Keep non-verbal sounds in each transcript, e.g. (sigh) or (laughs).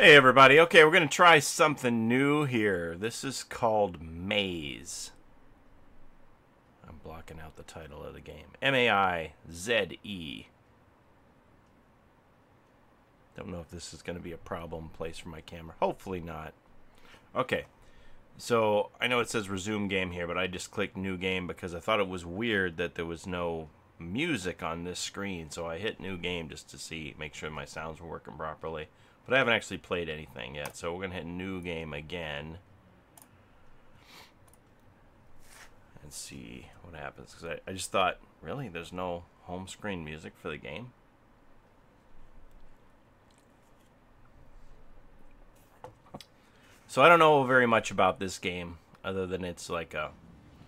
Hey everybody, okay, we're gonna try something new here. This is called Maize. I'm blocking out the title of the game. M-A-I-Z-E. Don't know if this is gonna be a problem place for my camera. Hopefully not. Okay, so I know it says resume game here, but I just clicked new game because I thought it was weird that there was no music on this screen. So I hit new game just to see, make sure my sounds were working properly. But I haven't actually played anything yet, so we're going to hit new game again. And see what happens. Because I, I just thought, really, there's no home screen music for the game? So I don't know very much about this game, other than it's like a,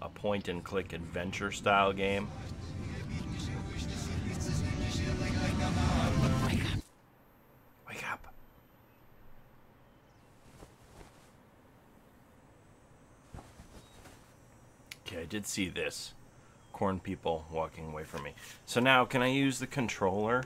a point-and-click adventure style game. I did see this. Corn people walking away from me. So now, can I use the controller?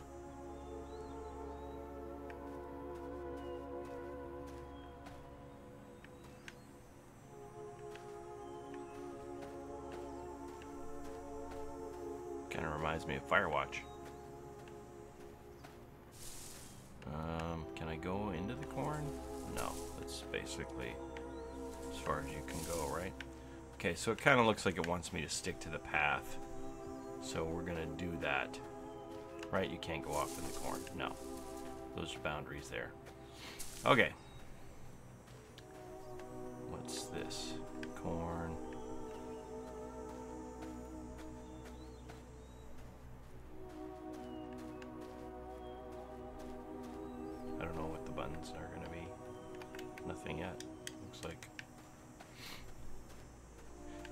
Kind of reminds me of Firewatch. Um, can I go into the corn? No, that's basically as far as you can go, right? Okay, so it kind of looks like it wants me to stick to the path. So we're going to do that. Right, you can't go off in the corn. No. Those are boundaries there. Okay. What's this? Corn.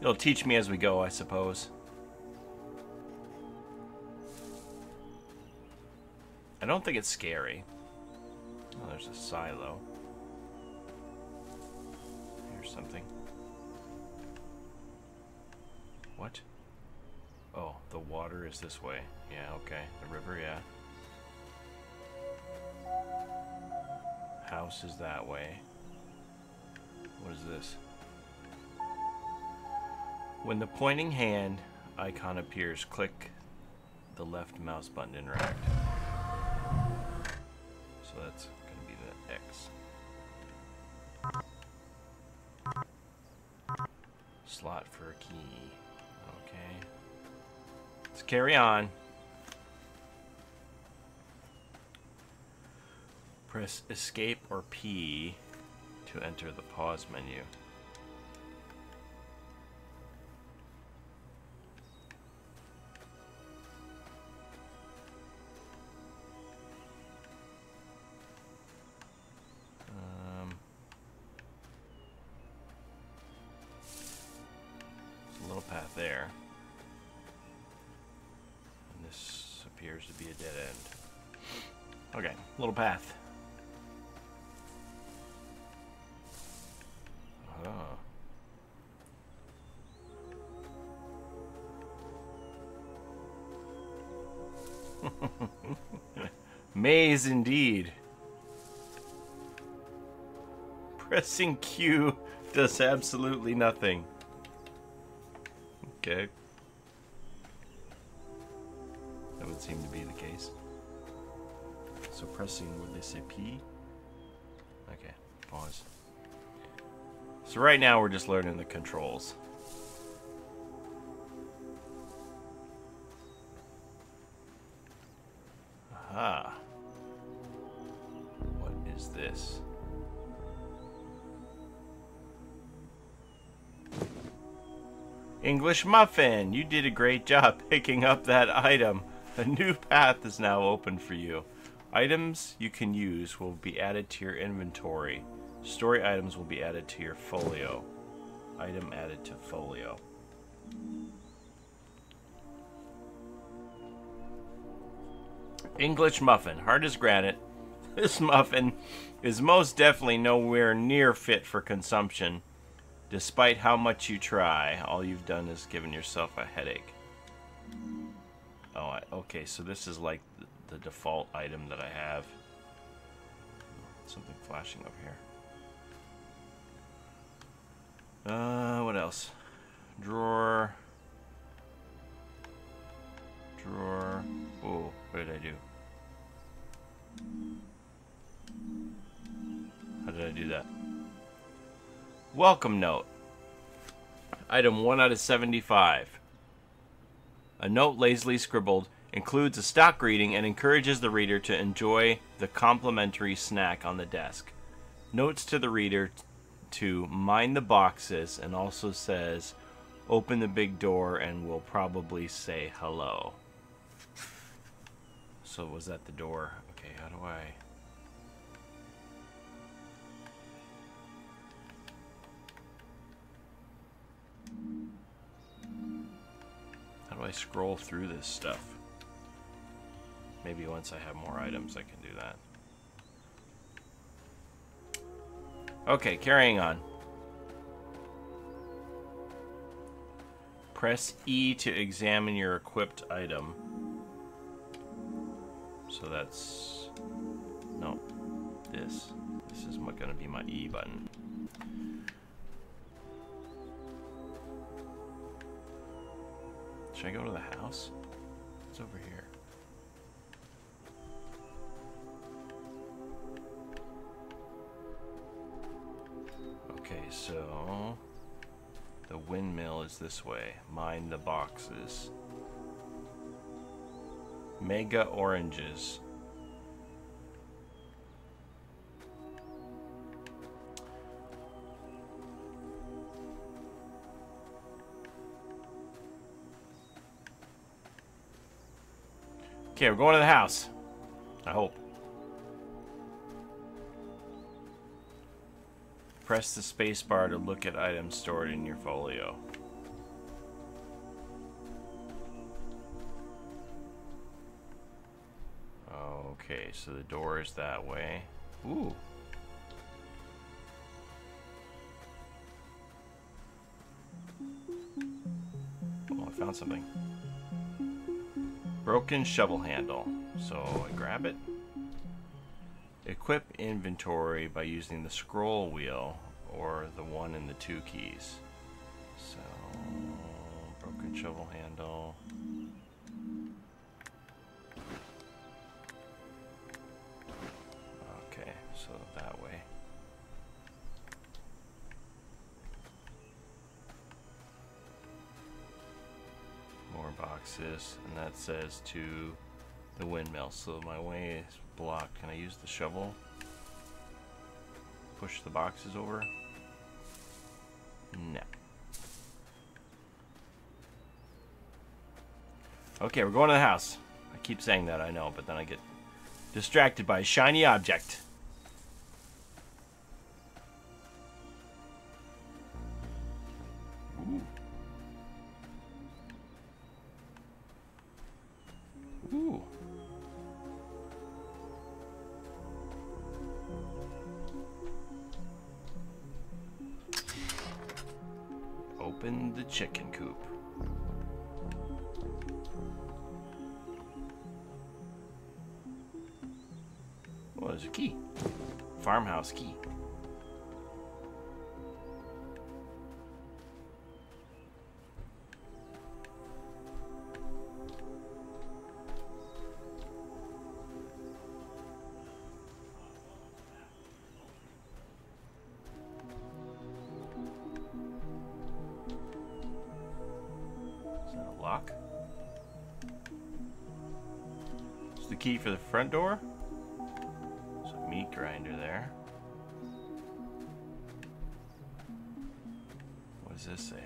It'll teach me as we go, I suppose. I don't think it's scary. Oh, there's a silo. Here's something. What? Oh, the water is this way. Yeah, okay. The river, yeah. House is that way. What is this? When the pointing hand icon appears, click the left mouse button to interact. So that's going to be the X. Slot for a key. Okay. Let's carry on. Press escape or P to enter the pause menu. Little path. Oh. (laughs) Maze indeed. Pressing Q does absolutely nothing. Okay. So pressing, would they say P? Okay, pause. So right now we're just learning the controls. Aha. What is this? English Muffin, you did a great job (laughs) picking up that item. A new path is now open for you. Items you can use will be added to your inventory. Story items will be added to your folio. Item added to folio. English muffin, hard as granite. (laughs) This muffin is most definitely nowhere near fit for consumption. Despite how much you try, all you've done is given yourself a headache. Oh, okay, so this is like the, default item that I have. something flashing over here. Uh, what else? Drawer. Drawer. Oh, what did I do? How did I do that? Welcome note. Item 1 out of 75. A note lazily scribbled includes a stock greeting and encourages the reader to enjoy the complimentary snack on the desk. Notes to the reader to mind the boxes and also says, open the big door and we'll probably say hello. So was that the door? Okay, how do I... How do I scroll through this stuff? Maybe once I have more items I can do that. Okay, carrying on. Press E to examine your equipped item. So that's... No. This. This is going to be my E button. Should I go to the house? It's over here. So the windmill is this way. Mind the boxes. Mega oranges. Okay, we're going to the house. I hope. Press the spacebar to look at items stored in your folio. Okay, so the door is that way. Ooh. Oh, I found something. Broken shovel handle. So I grab it. Equip inventory by using the scroll wheel or the one and the two keys. So, broken shovel handle. Okay, so that way. More boxes, and that says to the windmill. So my way is blocked. Can I use the shovel? Push the boxes over? No. Okay, we're going to the house. I keep saying that, I know, but then I get distracted by a shiny object. Front door? There's a meat grinder there. What does this say?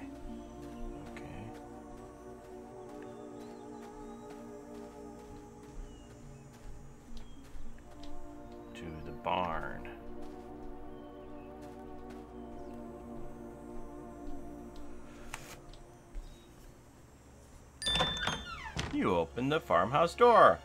Okay. To the barn. You open the farmhouse door.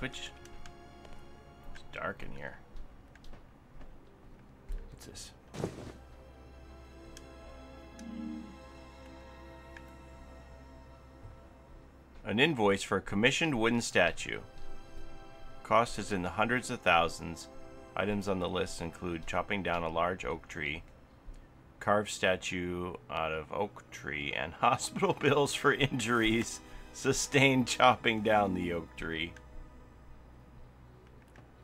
switch? It's dark in here. What's this? An invoice for a commissioned wooden statue. Cost is in the hundreds of thousands. Items on the list include chopping down a large oak tree, carved statue out of oak tree, and (laughs) hospital bills for injuries sustained chopping down the oak tree.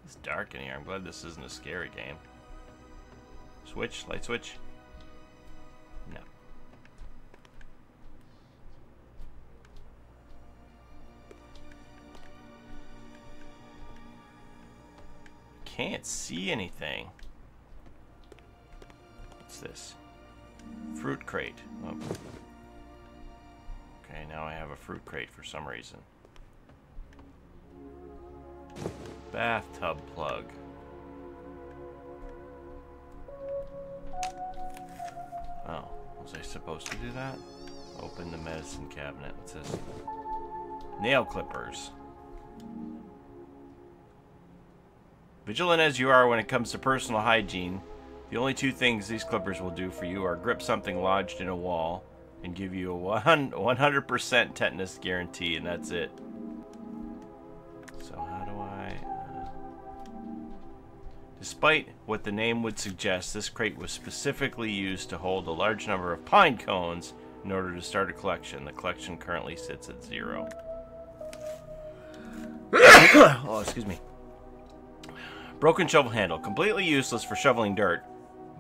It's dark in here. I'm glad this isn't a scary game. Switch, light switch. No. Can't see anything. What's this? Fruit crate. Oh. Okay, now I have a fruit crate for some reason. Bathtub plug. Oh, was I supposed to do that? Open the medicine cabinet. It says nail clippers. Vigilant as you are when it comes to personal hygiene, the only two things these clippers will do for you are grip something lodged in a wall and give you a 100% tetanus guarantee, and that's it. Despite what the name would suggest, this crate was specifically used to hold a large number of pine cones in order to start a collection. The collection currently sits at zero. (coughs) oh, excuse me. Broken shovel handle. Completely useless for shoveling dirt,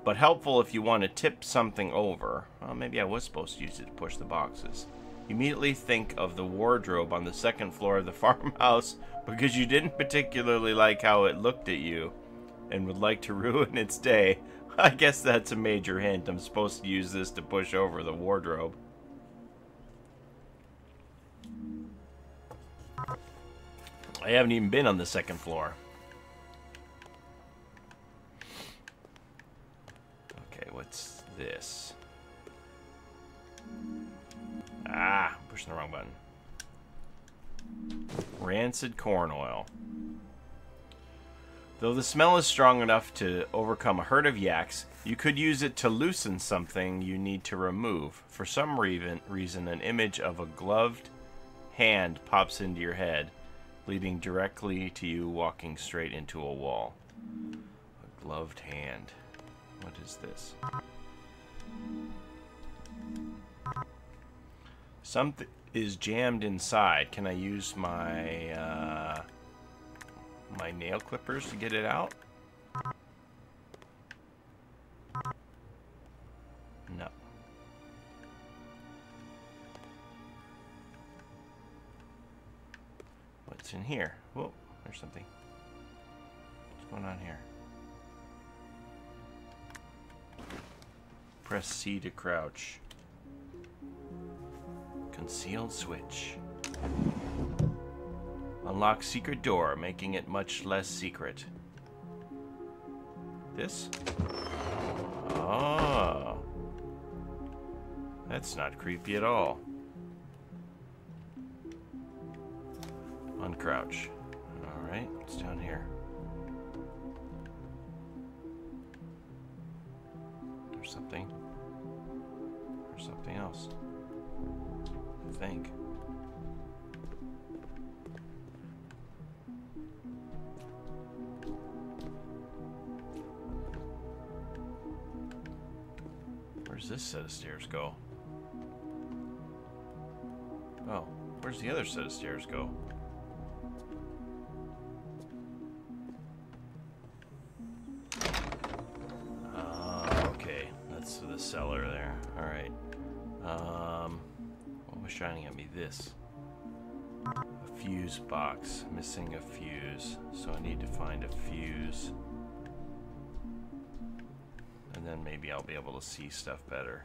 but helpful if you want to tip something over. Well, maybe I was supposed to use it to push the boxes. Immediately think of the wardrobe on the second floor of the (laughs) farmhouse because you didn't particularly like how it looked at you and would like to (laughs) ruin its day. I guess that's a major hint. I'm supposed to use this to push over the wardrobe. I haven't even been on the second floor. Okay, what's this? Ah, pushing the wrong button. Rancid corn oil. Though the smell is strong enough to overcome a herd of yaks, you could use it to loosen something you need to remove. For some reason, an image of a gloved hand pops into your head, leading directly to you walking straight into a wall. A gloved hand. What is this? Something is jammed inside. Can I use my uh, my nail clippers to get it out? No. What's in here? Whoa, there's something. What's going on here? Press C to crouch. Concealed switch. Unlock secret door, making it much less secret. This? Oh. That's not creepy at all. Uncrouch. Alright, it's down here? There's something. Or something else. I think. Where's this set of stairs go? Oh, where's the other set of stairs go? Uh, okay, that's the cellar there. Alright. Um, what was shining at me this. A fuse box. Missing a fuse. So I need to find a fuse. Maybe I'll be able to see stuff better.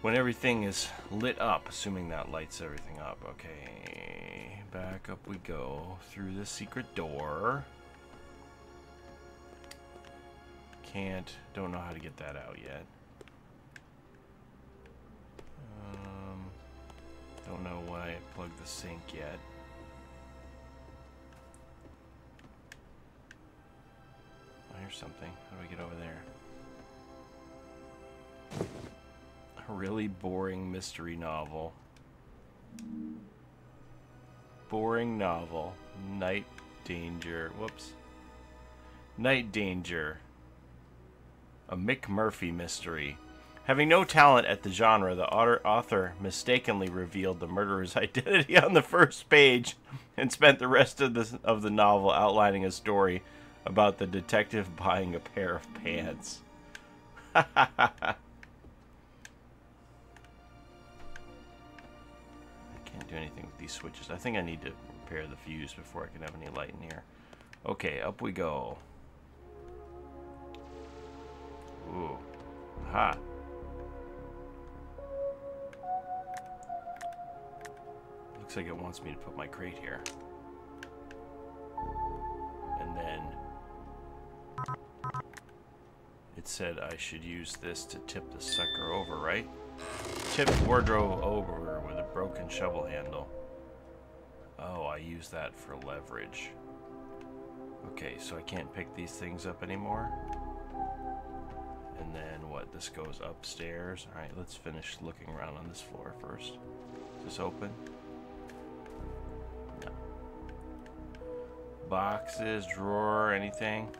When everything is lit up, assuming that lights everything up. Okay, back up we go through the secret door. Can't, don't know how to get that out yet. Um, don't know why I plugged the sink yet. Oh, here's something. How do I get over there? A really boring mystery novel. Boring novel. Night Danger. Whoops. Night Danger. A Mick Murphy mystery. Having no talent at the genre, the author mistakenly revealed the murderer's (laughs) identity on the first page and spent the rest of the, of the novel outlining a story about the detective buying a pair of pants. (laughs) I can't do anything with these switches. I think I need to repair the fuse before I can have any light in here. Okay, up we go. Ooh. Aha. Looks like it wants me to put my crate here. And then it said I should use this to tip the sucker over, right? Tip wardrobe over with a broken shovel handle. Oh, I use that for leverage. Okay, so I can't pick these things up anymore. And then what? This goes upstairs. Alright, let's finish looking around on this floor first. Is this open? No. Boxes, drawer? Anything?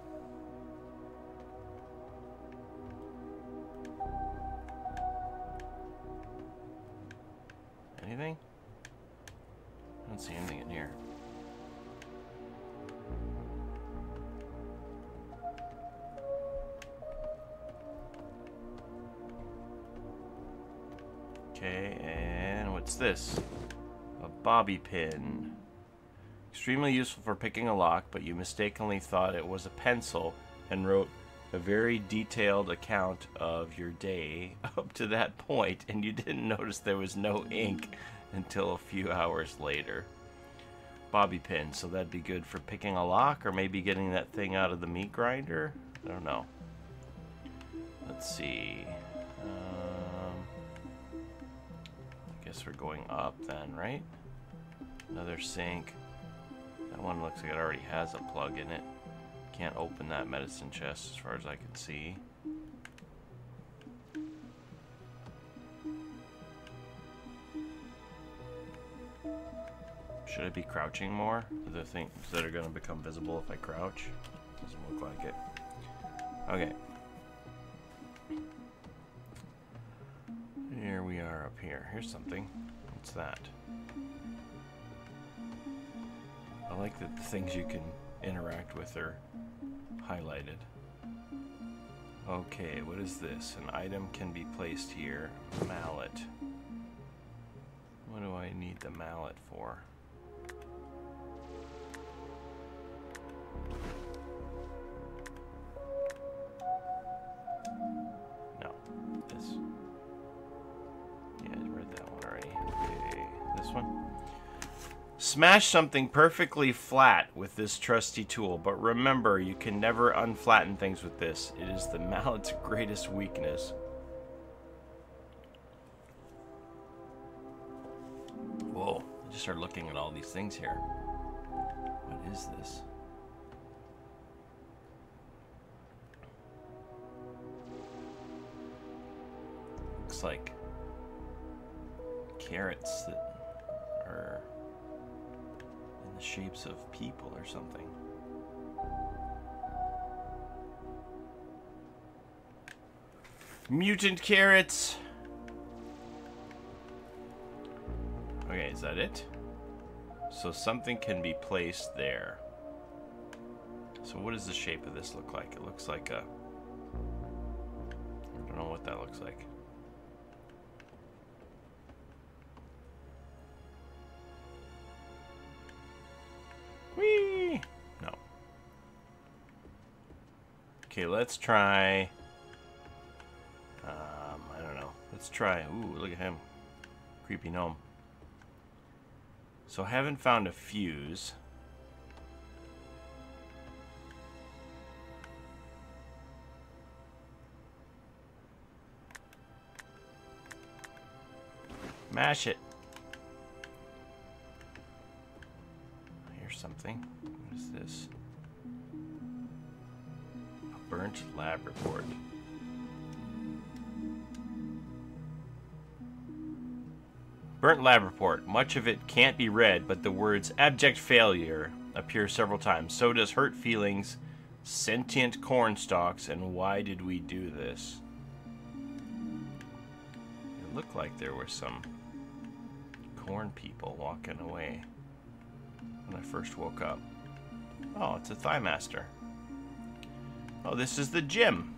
Bobby pin. Extremely useful for picking a lock, but you mistakenly thought it was a pencil and wrote a very detailed account of your day (laughs) up to that point, and you didn't notice there was no ink until a few hours later. Bobby pin, so that'd be good for picking a lock or maybe getting that thing out of the meat grinder? I don't know. Let's see. Um, I guess we're going up then, right? Another sink. That one looks like it already has a plug in it. Can't open that medicine chest as far as I can see. Should I be crouching more? There things that are going to become visible if I crouch? Doesn't look like it. Okay. Here we are up here. Here's something. What's that? I like that the things you can interact with are highlighted. Okay, what is this? An item can be placed here. Mallet. What do I need the mallet for? Smash something perfectly flat with this trusty tool, but remember, you can never unflatten things with this. It is the (laughs) mallet's greatest weakness. Whoa, I just started looking at all these things here. What is this? Looks like carrots that are the shapes of people or something. Mutant carrots! Okay, is that it? So something can be placed there. So what does the shape of this look like? It looks like a... I don't know what that looks like. Let's try... Um, I don't know. Let's try... Ooh, look at him. Creepy gnome. So I haven't found a fuse. Mash it. Here's something. What is this? Burnt lab report. Burnt lab report. Much of it can't be read, but the words abject failure appear several times. So does hurt feelings, sentient corn stalks, and why did we do this? It looked like there were some corn people walking away when I first woke up. Oh, it's a Thigh Master. Oh, this is the gym.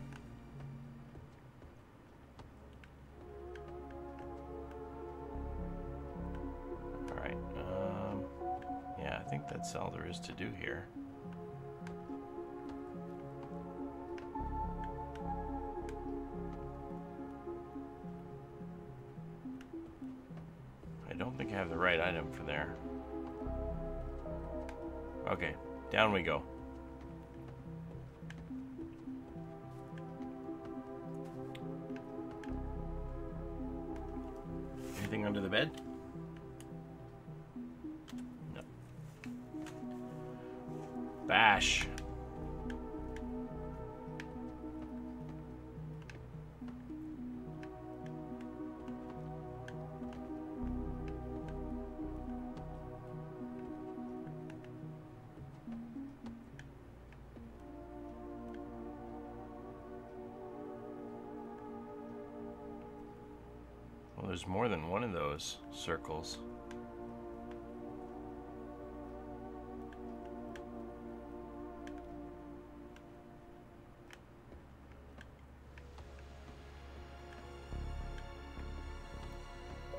Alright, um, yeah, I think that's all there is to do here. I don't think I have the right item for there. Okay, down we go. Under the bed? No. Bash. Well, there's more than one of those circles.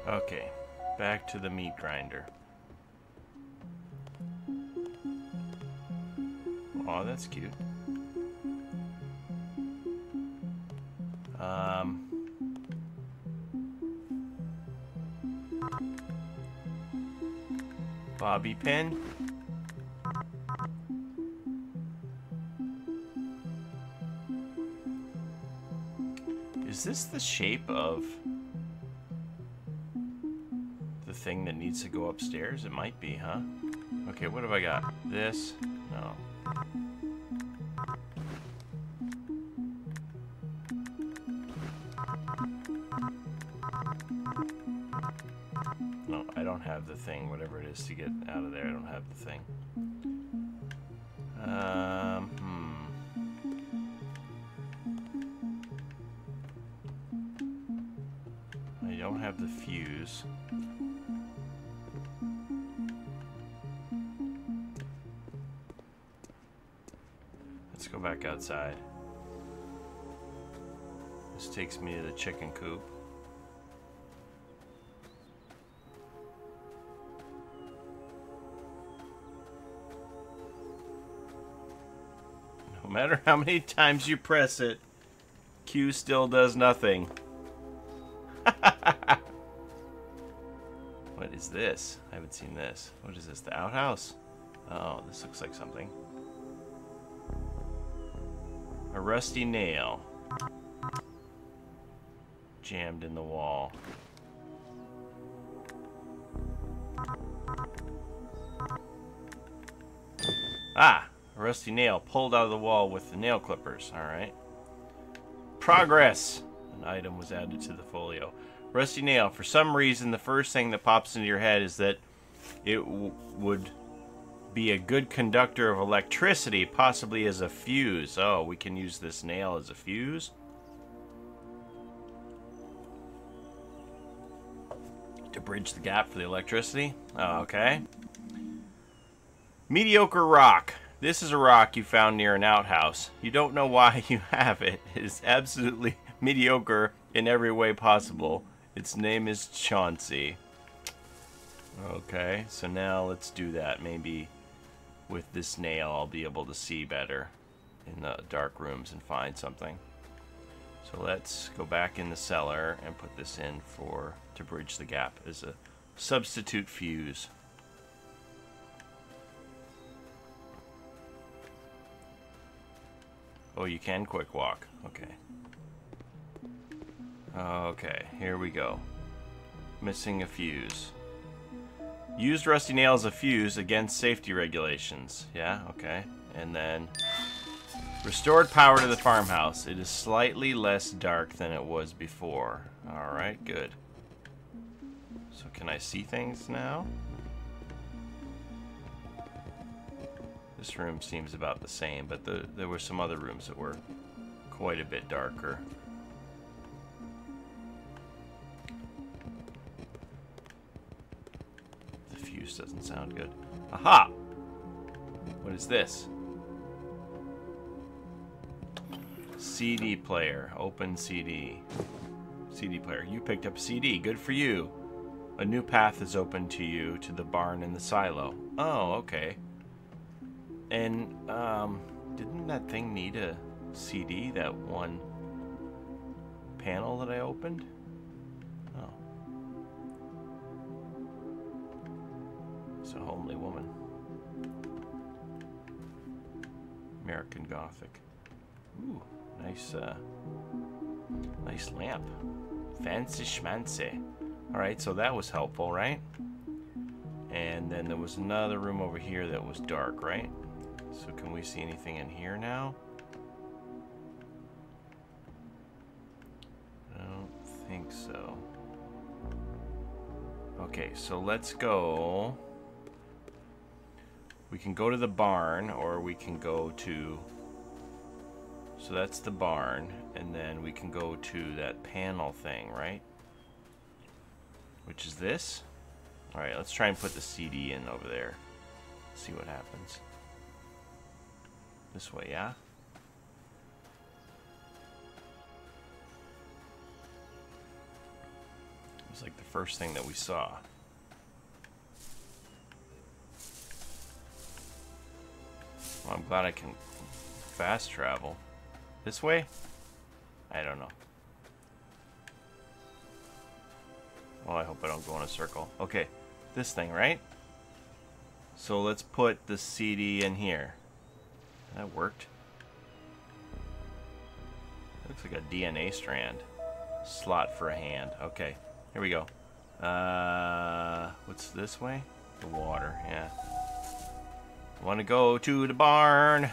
Okay, back to the meat grinder. Oh, that's cute. Um, bobby pin. Is this the shape of the thing that needs to go upstairs? It might be, huh? Okay, what have I got? This? No. The thing. Um, hmm. I don't have the fuse. Let's go back outside. This takes me to the chicken coop. Matter how many times you press it, Q still does nothing. (laughs) what is this? I haven't seen this. What is this? The outhouse? Oh, this looks like something. A rusty nail. Jammed in the wall. Ah! A rusty nail pulled out of the wall with the nail clippers. Alright. Progress! An item was added to the folio. Rusty nail. For some reason, the first thing that pops into your head is that it would be a good conductor of electricity, possibly as a fuse. Oh, we can use this nail as a fuse? To bridge the gap for the electricity? Oh, okay. Mediocre rock. This is a rock you found near an outhouse. You don't know why (laughs) you have it. It is absolutely (laughs) mediocre in every way possible. Its name is Chauncey. Okay, so now let's do that. Maybe with this nail I'll be able to see better in the dark rooms and find something. So let's go back in the cellar and put this in for to bridge the gap as a substitute fuse. Oh, you can quick walk. Okay. Okay, here we go. Missing a fuse. Used rusty nail as a fuse against safety regulations. Yeah, okay. And then restored power to the farmhouse. It is slightly less dark than it was before. Alright, good. So can I see things now? This room seems about the same, but the, there were some other rooms that were quite a bit darker. The fuse doesn't sound good. Aha! What is this? CD player. Open CD. CD player. You picked up CD. Good for you. A new path is open to you to the barn and the silo. Oh, okay. And, um, didn't that thing need a CD, that one panel that I opened? Oh. It's a homely woman. American Gothic. Ooh, nice, uh, nice lamp. Fancy schmancy. Alright, so that was helpful, right? And then there was another room over here that was dark, right? So can we see anything in here now? I don't think so. Okay, so let's go. We can go to the barn, or we can go to... So that's the barn, and then we can go to that panel thing, right? Which is this? Alright, let's try and put the CD in over there. See what happens. This way, yeah? It was like the first thing that we saw. Well, I'm glad I can fast travel. This way? I don't know. Well, I hope I don't go in a circle. Okay, this thing, right? So let's put the CD in here. That worked. Looks like a DNA strand. Slot for a hand. Okay, here we go. Uh, what's this way? The water, yeah. Want to go to the barn.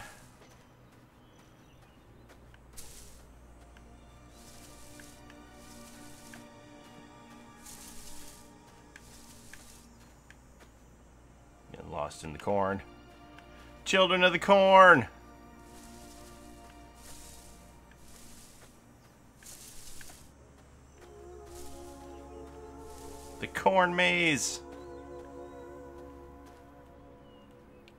Getting lost in the corn. Children of the corn. The corn maze.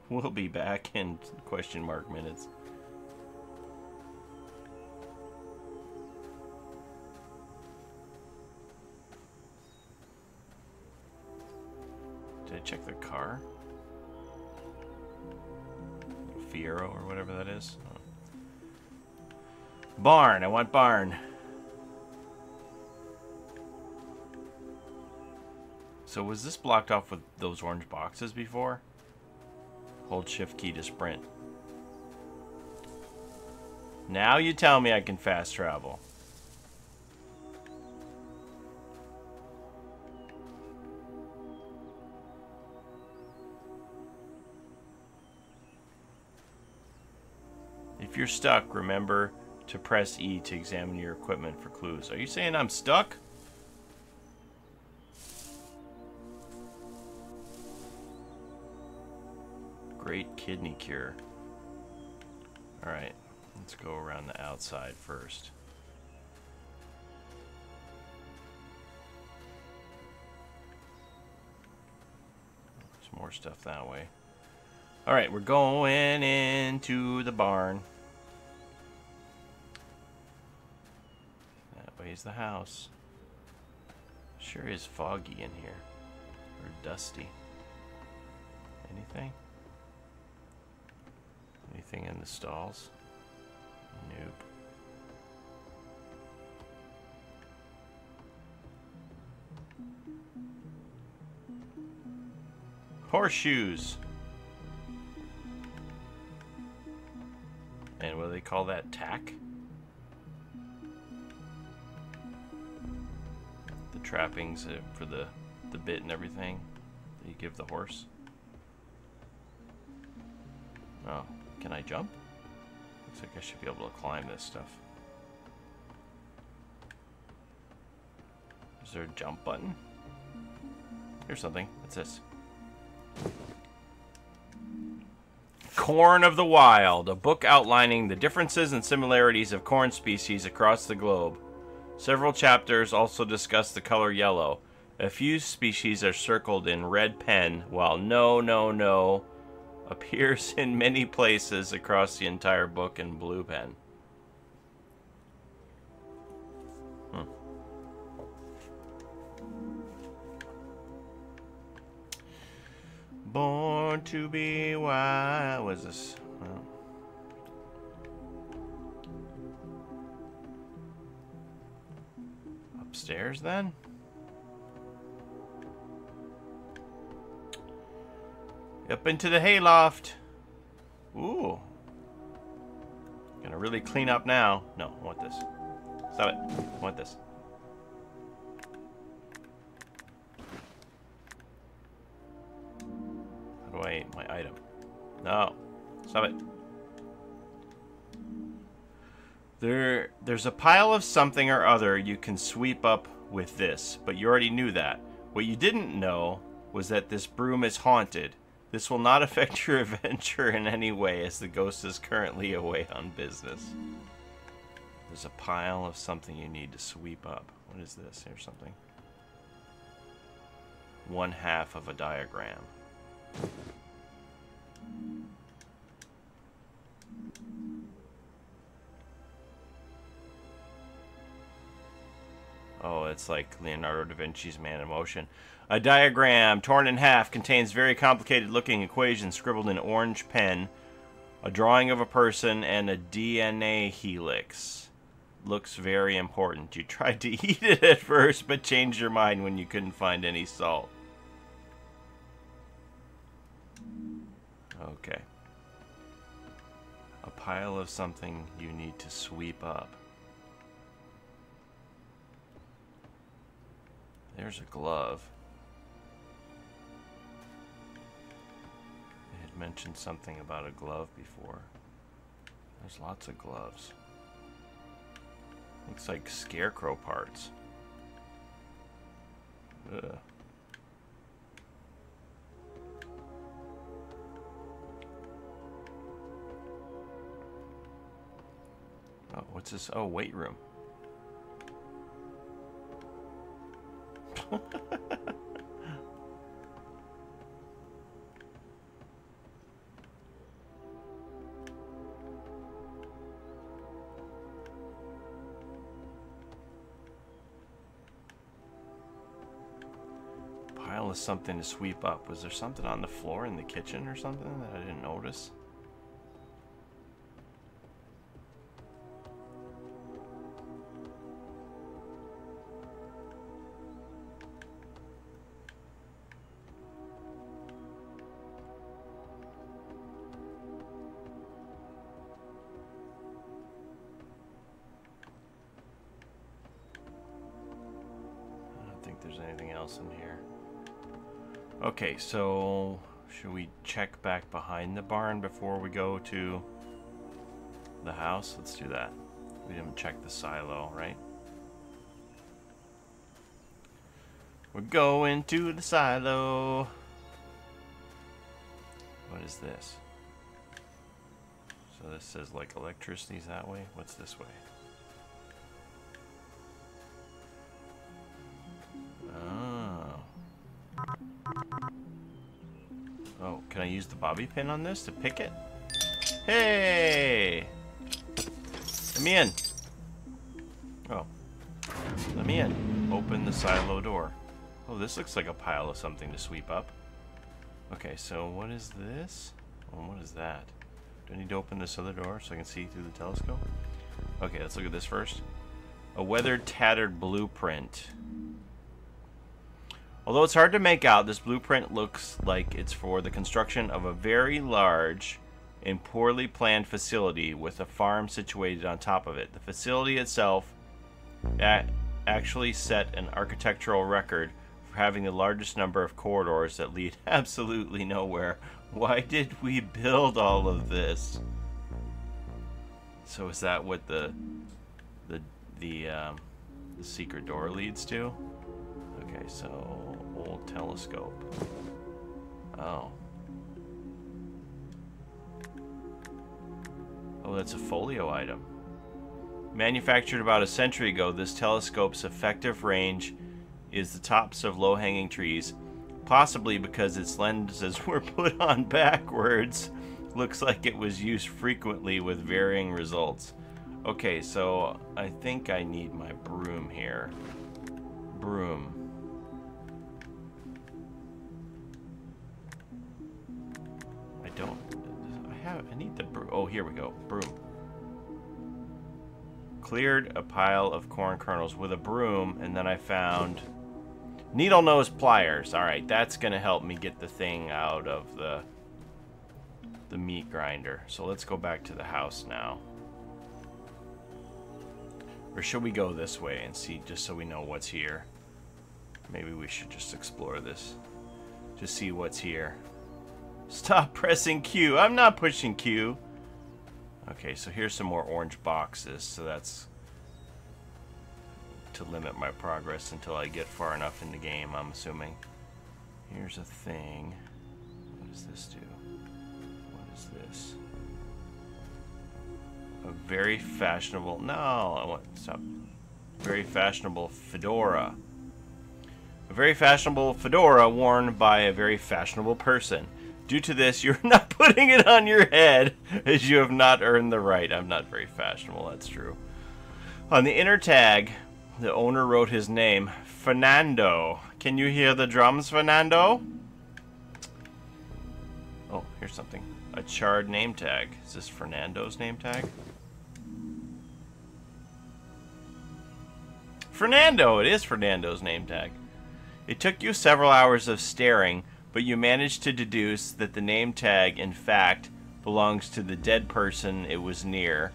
We'll be back in question mark minutes. Did I check the car? Fiero or whatever that is. Barn. I want barn. So was this blocked off with those orange boxes before? Hold shift key to sprint. Now you tell me I can fast travel. If you're stuck, remember to press E to examine your equipment for clues. Are you saying I'm stuck? Great kidney cure. Alright, let's go around the outside first. There's more stuff that way. Alright, we're going into the barn. The house. Sure is foggy in here. Or dusty. Anything? Anything in the stalls? Nope. Horseshoes. And what do they call that? Tack? Trappings uh, for the, the bit and everything that you give the horse. Oh, can I jump? Looks like I should be able to climb this stuff. Is there a jump button? here's something. What's this? Corn of the Wild, a book outlining the differences and similarities of corn species across the globe. Several chapters also discuss the color yellow. A few species are circled in red pen, while no, no, no appears in many places across the entire book in blue pen. Hmm. Born to be wild. What is this? Upstairs then? Up into the hayloft. Ooh. Gonna really clean up now. No, I want this. Stop it. I want this. How do I eat my item? No. Stop it. There, there's a pile of something or other you can sweep up with this, but you already knew that. What you didn't know was that this broom is haunted. This will not (laughs) affect your adventure in any way as the ghost is currently away on business. There's a pile of something you need to sweep up. What is this? Here's something. One half of a diagram. Oh, it's like Leonardo da Vinci's Man in Motion. A diagram torn in half contains very complicated looking equations scribbled in orange pen, a drawing of a person, and a DNA helix. Looks very important. You tried to (laughs) eat it at first, but changed your mind when you couldn't find any salt. Okay. A pile of something you need to sweep up. There's a glove. They had mentioned something about a glove before. There's lots of gloves. Looks like scarecrow parts. Ugh. Oh, what's this? Oh, weight room. Something to sweep up. Was there something on the floor in the kitchen or something that I didn't notice? So should we check back behind the barn before we go to the house? Let's do that. We didn't check the silo, right? We're going to the silo. What is this? So this says like electricity's that way. What's this way? Oh, can I use the bobby pin on this to pick it? Hey! Let me in. Oh. Let me in. Open the silo door. Oh, this looks like a pile of something to sweep up. Okay, so what is this? Oh, what is that? Do I need to open this other door so I can see through the telescope? Okay, let's look at this first. A weathered, tattered blueprint. Although it's hard to make out, this blueprint looks like it's for the construction of a very large and poorly planned facility with a farm situated on top of it. The facility itself actually set an architectural record for having the largest number of corridors that lead (laughs) absolutely nowhere. Why did we build all of this? So is that what the the the um, the secret door leads to? Okay, so old telescope. Oh. Oh, that's a folio item. Manufactured about a century ago, this telescope's effective range is the tops of low-hanging trees, possibly because its lenses (laughs) were put on backwards. Looks like it was used frequently with varying results. Okay, so I think I need my broom here. Broom. Have... I need the broom. Oh, here we go. Broom. Cleared a pile of corn kernels with a broom, and then I found... Needle nose pliers. Alright, that's going to help me get the thing out of the the meat grinder. So let's go back to the house now. Or should we go this way and see, just so we know what's here? Maybe we should just explore this. Just see what's here. Stop pressing Q. I'm not pushing Q. Okay, so here's some more orange boxes. So that's to limit my progress until I get far enough in the game, I'm assuming. Here's a thing. What does this do? What is this? A very fashionable... No, I want... Stop. Very fashionable fedora. A very fashionable fedora worn by a very fashionable person. Due to this, you're (laughs) not putting it on your head, as you have not earned the right. I'm not very fashionable, that's true. On the inner tag, the owner wrote his name, Fernando. Can you hear the drums, Fernando? Oh, here's something. A charred name tag. Is this Fernando's name tag? Fernando! It is Fernando's name tag. It took you several hours of staring, but you managed to deduce that the name tag, in fact, belongs to the dead person it was near,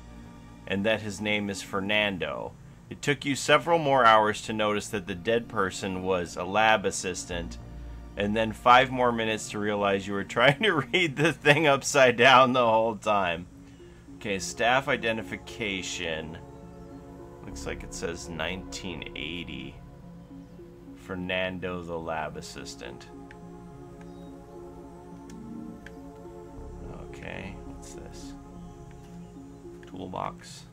and that his name is Fernando. It took you several more hours to notice that the dead person was a lab assistant, and then five more minutes to realize you were (laughs) trying to read the thing upside down the whole time. Okay, staff identification. Looks like it says 1980. Fernando the lab assistant. What's this? Toolbox.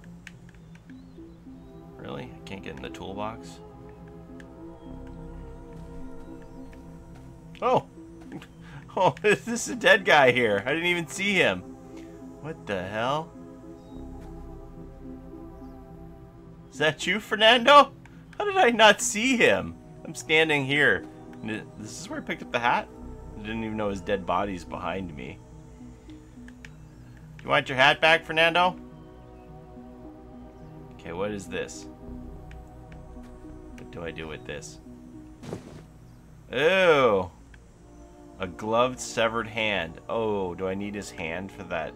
Really? I can't get in the toolbox? Oh! (laughs) Oh, (laughs) this is a dead guy here. I didn't even see him. What the hell? Is that you, Fernando? How did I not see him? I'm standing here. This is where I picked up the hat? I didn't even know his dead body's behind me. You want your hat back, Fernando? Okay, what is this? What do I do with this? Ew! A gloved severed hand. Oh, do I need his hand for that?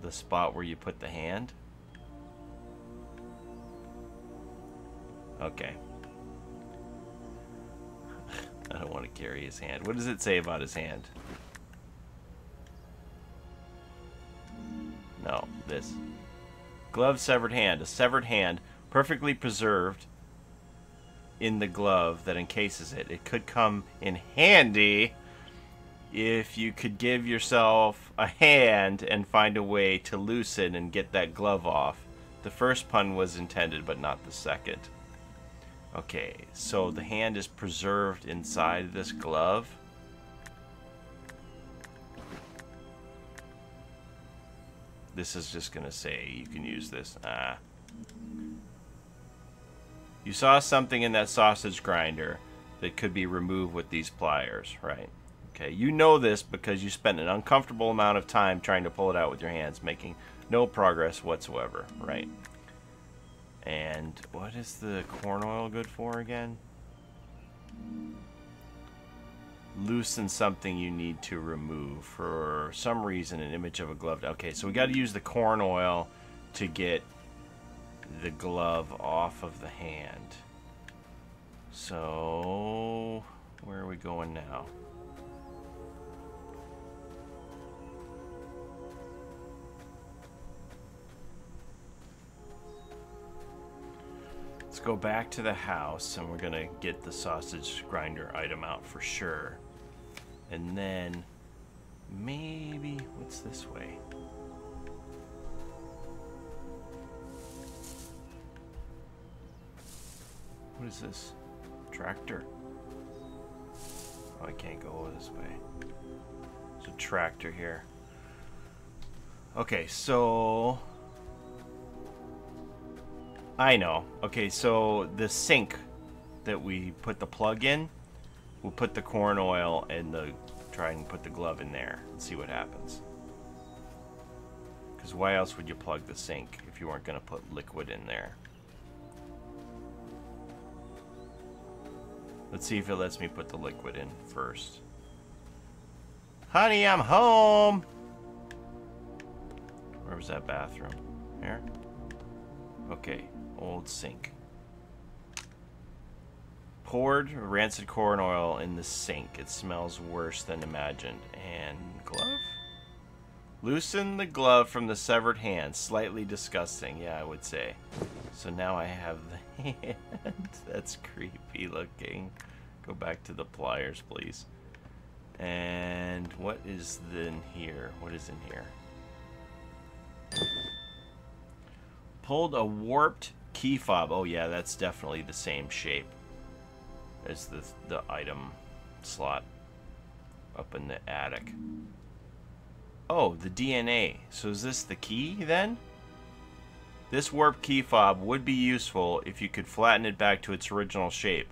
The spot where you put the hand? Okay. (laughs) I don't want to carry his hand. What does it say about his hand? No, this. Glove severed hand. A severed hand, perfectly preserved in the glove that encases it. It could come in handy if you could give yourself a hand and find a way to loosen and get that glove off. The first pun was intended, but not the second. Okay, so the hand is preserved inside this glove. This is just going to say you can use this. Ah. You saw something in that sausage grinder that could be removed with these pliers, right? Okay, you know this because you spent an uncomfortable amount of time trying to pull it out with your hands, making no progress whatsoever, right? And what is the corn oil good for again? Loosen something you need to remove. For some reason, an image of a glove. Okay, so we got to use the corn oil to get the glove off of the hand. So, where are we going now? Let's go back to the house and we're gonna get the sausage grinder item out for sure. And then maybe what's this way? What is this? Tractor. Oh, I can't go this way. There's a tractor here. Okay, so I know. Okay, so the sink that we put the plug in, we'll put the corn oil and the try and put the glove in there and see what happens. Because why else would you plug the sink if you weren't going to put liquid in there? Let's see if it lets me put the liquid in first. Honey, I'm home! Where was that bathroom? Here? Okay, old sink. Poured rancid corn oil in the sink. It smells worse than imagined. And glove? Loosen the glove from the severed hand. Slightly disgusting, yeah, I would say. So now I have the (laughs) hand. That's creepy looking. Go back to the pliers, please. And what is in here? What is in here? Pulled a warped key fob. Oh yeah, that's definitely the same shape as the, the item slot up in the attic. Oh, the DNA. So is this the key then? This warp key fob would be useful if you could flatten it back to its original shape.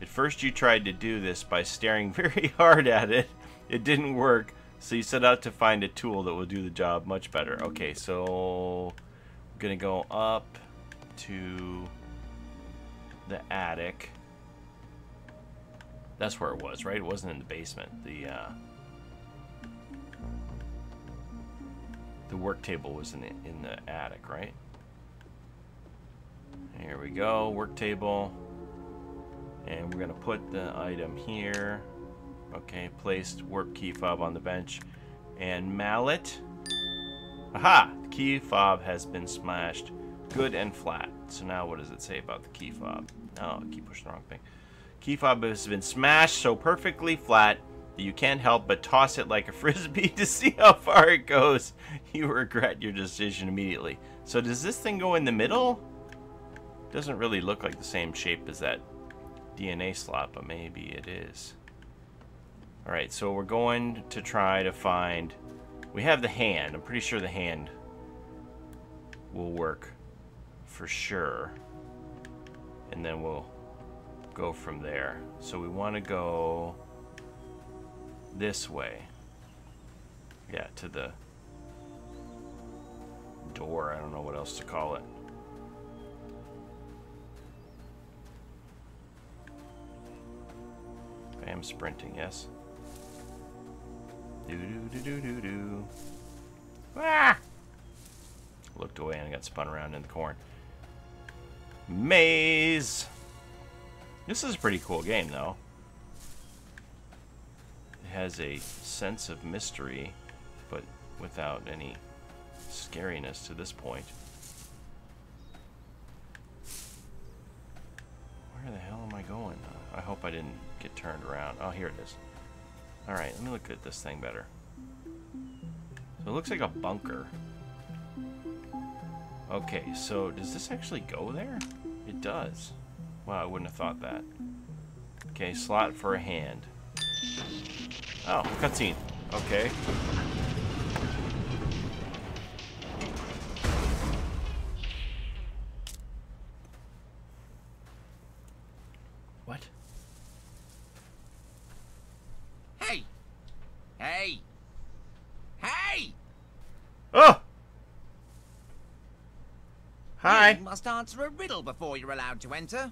At first you tried to do this by staring (laughs) very hard at it. It didn't work, so you set out to find a tool that will do the job much better. Okay, so I'm gonna go up to the attic. That's where it was, right? It wasn't in the basement. The uh, the work table was in the, in the attic, right? Here we go, work table. And we're gonna put the item here. Okay, placed work key fob on the bench. And mallet. Aha! The key fob has been smashed. Good and flat. So now what does it say about the key fob? Oh, I keep pushing the wrong thing. Key fob has been smashed so perfectly flat that you can't help but toss it like a (laughs) frisbee to see how far it goes. You regret your decision immediately. So does this thing go in the middle? Doesn't really look like the same shape as that DNA slot, but maybe it is. Alright, so we're going to try to find... We have the hand. I'm pretty sure the hand will work for sure. And then we'll go from there. So we want to go this way. Yeah, to the door. I don't know what else to call it. I am sprinting, yes. Do do do do do do. Ah! Looked away and got spun around in the corn. Maze! This is a pretty cool game, though. It has a sense of mystery, but without any scariness to this point. Where the hell am I going? I hope I didn't get turned around. Oh, here it is. Alright, let me look at this thing better. So it looks like a bunker. Okay, so does this actually go there? It does. Wow, I wouldn't have thought that. Okay, slot for a hand. Oh, cutscene. Okay. Must answer a riddle before you're allowed to enter.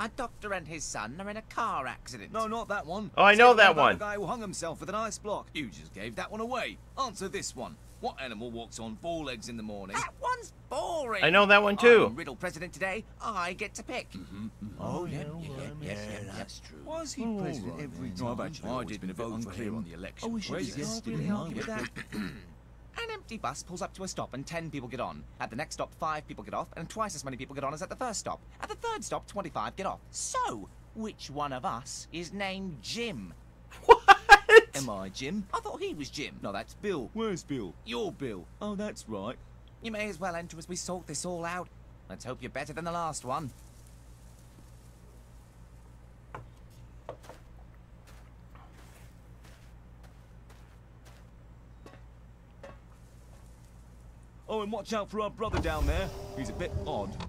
a doctor and his son are in a car accident. No, not that one. Oh, I know that one. The guy who hung himself with an ice block. You just gave that one away. Answer this one. What animal walks on four legs in the morning? That one's boring. I know that one too. I'm riddle president today. I get to pick. Mm-hmm, mm-hmm. Oh, oh, yeah, yeah, yeah, yeah, that's true. Why is he president every time? No, I've actually I didn't been a bit vote for unclear him. on the election. I wish Where's it the yesterday yesterday. that? (clears throat) An empty bus pulls up to a stop and 10 people get on. At the next stop, 5 people get off, and twice as many people get on as at the first stop. At the third stop, 25 get off. So, which one of us is named Jim? (laughs) What? Am I Jim? I thought he was Jim. No, that's Bill. Where's Bill? You're Bill. Oh, that's right. You may as well enter as we sort this all out. Let's hope you're better than the last one. Oh, and watch out for our brother down there. He's a bit odd. (laughs)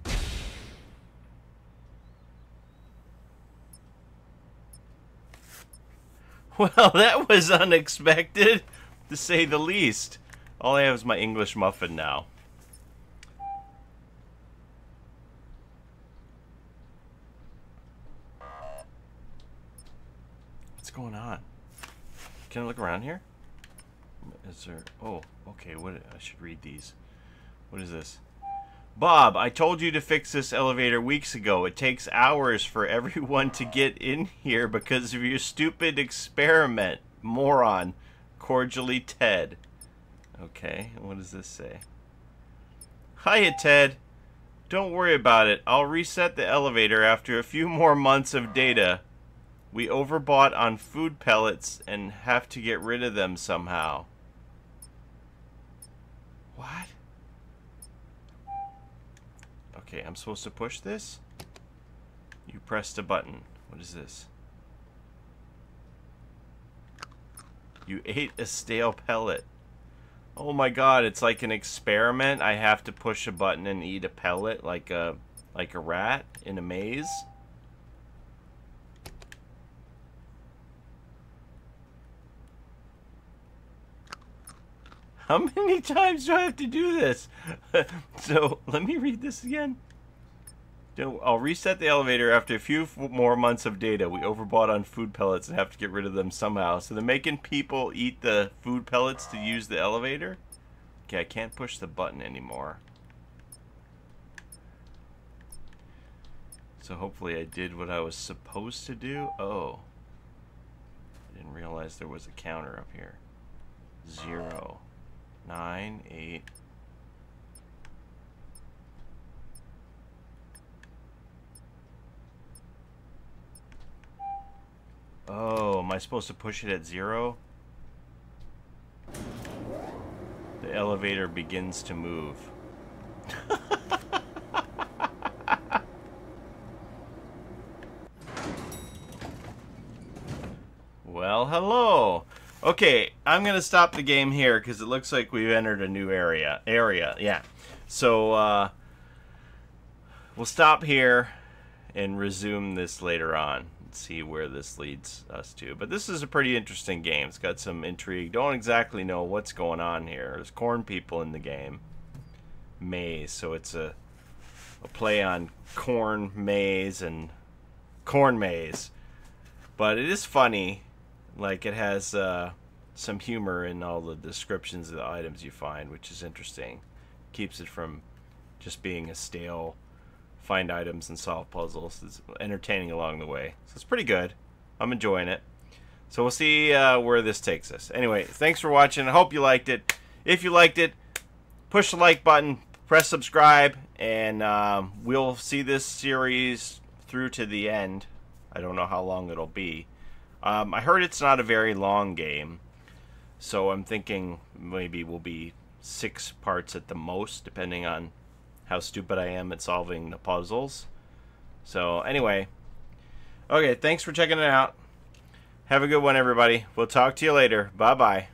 Well, that was unexpected, to say the least. All I have is my English muffin now. What's going on? Can I look around here? Is there... Oh, okay, what... I should read these. What is this? Bob, I told you to fix this elevator weeks ago. It takes hours for (laughs) everyone to get in here because of your stupid experiment. Moron. Cordially, Ted. Okay, what does this say? Hiya, Ted. Don't worry about it. I'll reset the elevator after a few more months of data. We overbought on food pellets and have to get rid of them somehow. What? Okay, I'm supposed to push this? You pressed a button. What is this? You ate a stale pellet. Oh my god, it's like an experiment. I have to push a button and eat a pellet like a like a rat in a maze. How (laughs) many times do I have to do this? (laughs) so, let me read this again. I'll reset the elevator after a few more months of data. We overbought on food pellets and have to get rid of them somehow. So they're making people eat the food pellets to use the elevator? Okay, I can't push the button anymore. So hopefully I did what I was supposed to do. Oh. I didn't realize there was a counter up here. Zero. Nine, eight. Oh, am I supposed to push it at zero? The elevator begins to move. (laughs) well, hello. Okay, I'm gonna stop the game here because it looks like we've entered a new area. Area, yeah. So uh, we'll stop here and resume this later on see where this leads us to. But this is a pretty interesting game. It's got some intrigue. Don't exactly know what's going on here. There's corn people in the game. Maize, so it's a, a play on corn maze and corn maze. But it is funny. Like it has uh, some humor in all the descriptions of the items you find, which is interesting. Keeps it from just being a stale find items and solve puzzles. It's entertaining along the way. So it's pretty good. I'm enjoying it. So we'll see uh, where this takes us. Anyway, thanks for watching. I hope you liked it. If you liked it, push the like button, press subscribe, and um, we'll see this series through to the end. I don't know how long it'll be. Um, I heard it's not a very long game, so I'm thinking maybe we'll be six parts at the most, depending on how stupid I am at solving the puzzles. So, anyway. Okay, thanks for checking it out. Have a good one, everybody. We'll talk to you later. Bye bye.